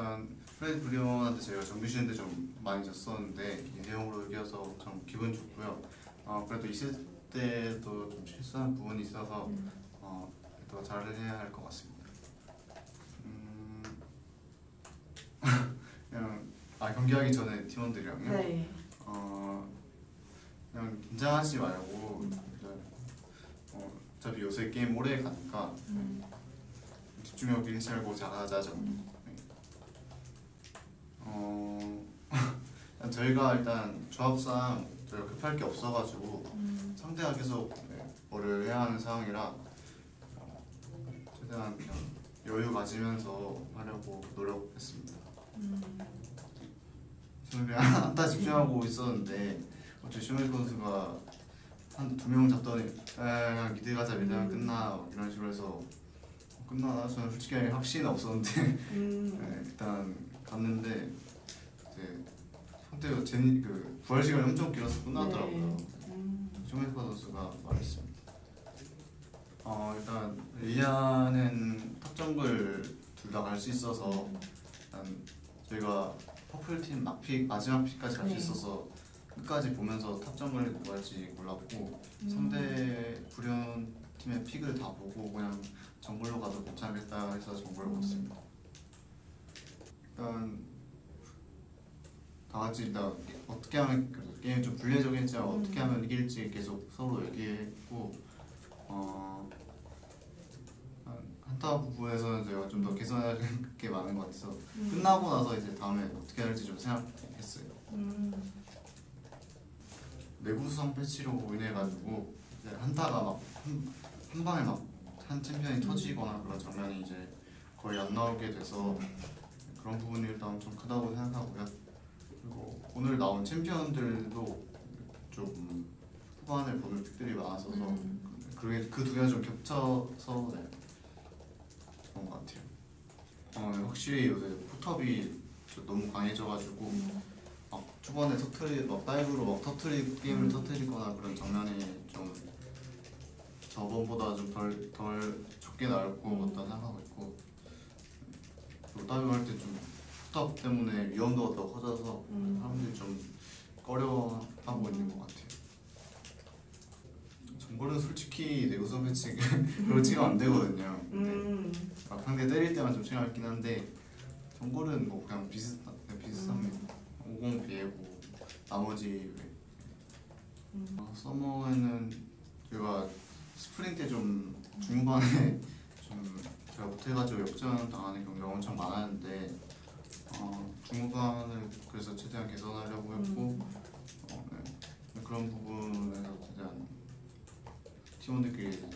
일단 프레드 브리온한테 제가 정규 시즌 때좀 많이 졌었는데 이 내용으로 이겨서 참 기분 좋고요. 어, 그래도 있을 때도 좀 실수한 부분이 있어서 음. 어, 더 잘을 해야 할 것 같습니다. 음, 그냥 아 경기하기 전에 팀원들이랑요. 네. 어, 그냥 긴장하지 말고 음. 어, 어차피 요새 게임 오래 가니까 음. 집중력 잃지 말고 잘하자 정도. 음. 네. 어, 일단 저희가 일단 조합상 저희가 급할 게 없어가지고 음. 상대가 계속 네, 뭐를 해야 하는 상황이라 어, 최대한 그냥 여유 가지면서 하려고 노력했습니다. 음. 저는 그냥 한타 집중하고 있었는데 어째 쇼메이커 선수가 한 두 명 잡더니 에 그냥 mid 가자 mid 하면 음. 끝나 막 이런 식으로 해서 어, 끝나 저는 솔직히 확신은 없었는데 음. 네, 일단 갔는데 상대가 젠이 그 부활 시간이 엄청 길어서 끝나더라고요. 네. 음. 쇼메이커 선수가 말했습니다. 어 일단 릴리아는 top 정글 둘 다 갈 수 있어서 일단 저희가 purple 팀 막pick 마지막 pick까지 갈 수 네. 있어서 끝까지 보면서 top 정글 누가 할지 몰랐고 음. 상대 블루 팀의 pick을 다 보고 그냥 정글로 가도 괜찮겠다 해서 정글로 음. 갔습니다. 일단 다 같이 일단 어떻게 하면 그 게임 좀 불리해지겠지 음. 어떻게 하면 이길지 계속 서로 얘기했고 어 한- 한타 부분에서는 저희가 좀 더 개선할 게 많은 것 같아서 음. 끝나고 나서 이제 다음에 어떻게 할지 좀 생각했어요. 음. 내구성 패치로 인해 가지고 한타가 막 한 방에 막 한 챔피언이 음. 터지거나 그런 장면이 이제 거의 안 나오게 돼서 그런 부분이 일단 좀 크다고 생각하고요. 오늘 나온 챔피언들도 좀 후반에 보는 pick들이 많았어서 음. 그게 그 두 개가 좀 겹쳐서 네, 그런 것 같아요. 어, 네, 확실히 요새 포탑이 좀 너무 강해져가지고 음. 막 초반에 터트리 막 dive로 막 터트리 게임을 음. 터트리거나 그런 장면이 좀 저번보다 좀 덜 덜 적게 나올 것 음. 같다 생각하고 있고 그리고 다이브 할 때좀 포탑 때문에 위험도가 더 커져서 음. 사람들이 좀 꺼려하고 있는 것 같아요. 정글은 솔직히 내구성 패치 그렇지가 안 되거든요. 근데 음. 막 상대 때릴 때만 좀 있긴 한데 정글은 뭐 그냥 비슷 그냥 비슷합니다. 50 비에고 나머지 음. 어, 서머에는 제가 스프링 때 좀 중반에 좀 제가 못해가지고 역전 당하는 경우가 엄청 많았는데 어, 중반을 그래서 최대한 개선하려고 했고 음. 어, 네. 그런 부분에서 최대한 팀원들끼리 좀?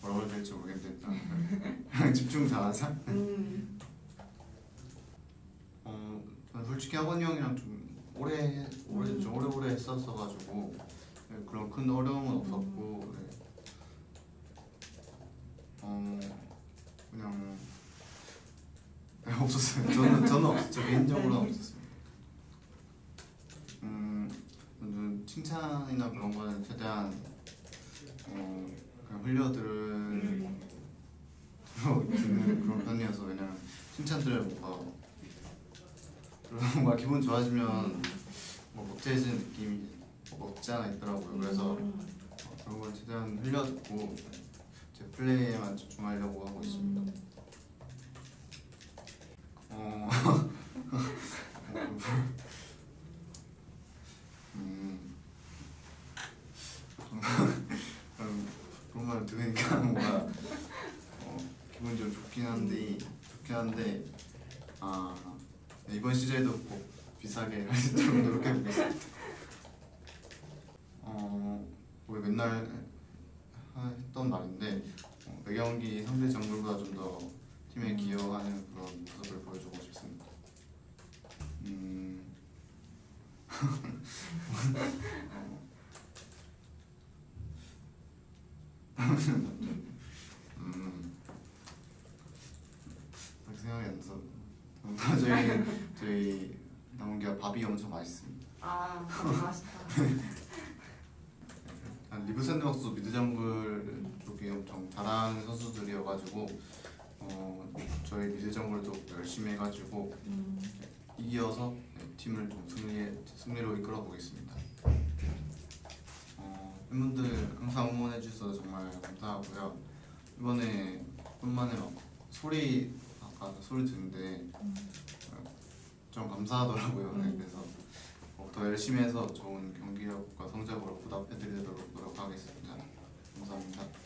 뭐라고 해야 될지 모르겠는데 일단 집중 잘하자 음. 어, 솔직히 학원이 형이랑 좀 오래 오래 음. 좀 오래오래 했었어가지고 네, 그런 큰 어려움은 없었고 네. 어 그냥 네, 없었어요. 저는 저는 없었죠 개인적으로는 없었습니다. 음 칭찬이나 그런 거는 최대한 어 그냥 흘려들은 음. 듣는 그런 편이어서 왜냐면 칭찬들을 뭔가 뭔가 기분 좋아지면 뭐 못해지는 느낌이 뭐 없지 않아 있더라고요. 그래서 음. 어, 그런 걸 최대한 흘려듣고 제 플레이에만 집중하려고 하고 있습니다. 음. 어, 음, 음, 그런 말 들으니까 뭔가 어, 기분이 좀 좋긴 한데 좋긴 한데 아 네, 이번 시즌에도 꼭 비슷하게 할 수 있도록 노력해 보겠습니다. 어, 우리 맨날 하- 했던 말인데 어, 매경기 상대 정글보다 좀더 팀에 음. 기여하는 그런 모습을 보여주고 싶습니다. 음. 음. 딱 생각이 안 나서 어, 저희 저희 담원기아가 밥이 엄청 맛있습니다. 아, 맛있다. 한 리브 샌드박스 미드 정글 쪽이 엄청 잘하는 선수들이어가지고 어, 저 저희 미드정글도 열심히 해가지고 음. 이겨서 네, 팀을 좀 승리에, 승리로 이끌어 보겠습니다. 어, 팬분들 항상 응원해 주셔서 정말 감사하고요. 이번에 뿐만에 막 소리 아까 소리 듣는데 음. 좀 감사하더라고요. 네, 음. 그래서 어, 더 열심히 해서 좋은 경기력과 성적으로 보답해 드리도록 노력하겠습니다. 감사합니다.